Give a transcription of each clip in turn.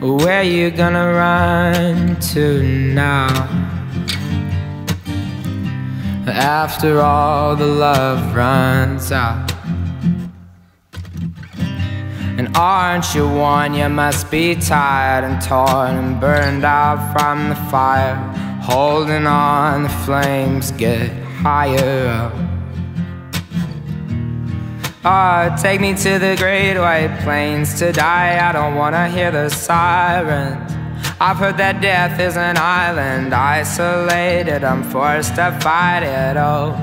Where you gonna run to now? After all the love runs out And aren't you one? You must be tired and torn and burned out from the fire Holding on, the flames get higher up Oh, take me to the great white plains to die. I don't wanna hear the sirens. I've heard that death is an island, isolated. I'm forced to fight it. Oh,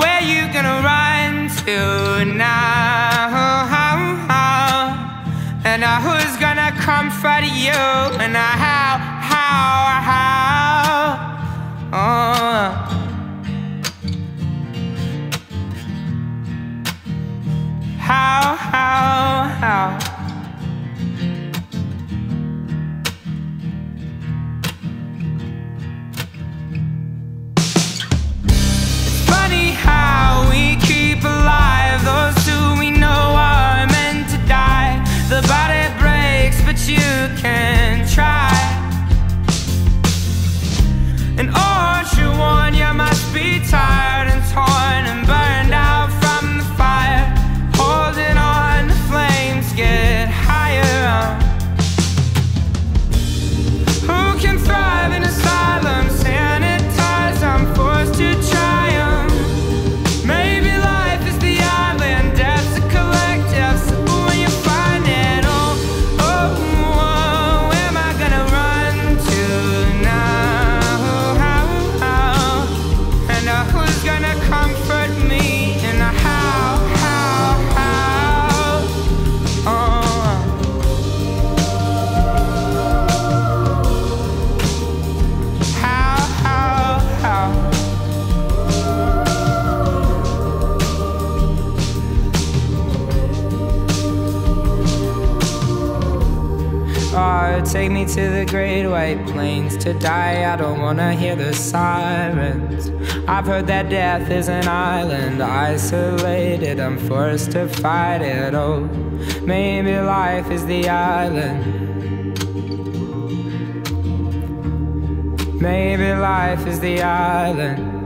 where you gonna run to now? And who's gonna comfort you? And how, Oh, take me to the great white plains to die. I don't wanna hear the sirens. I've heard that death is an island, isolated. I'm forced to fight it. Oh, maybe life is the island. Maybe life is the island.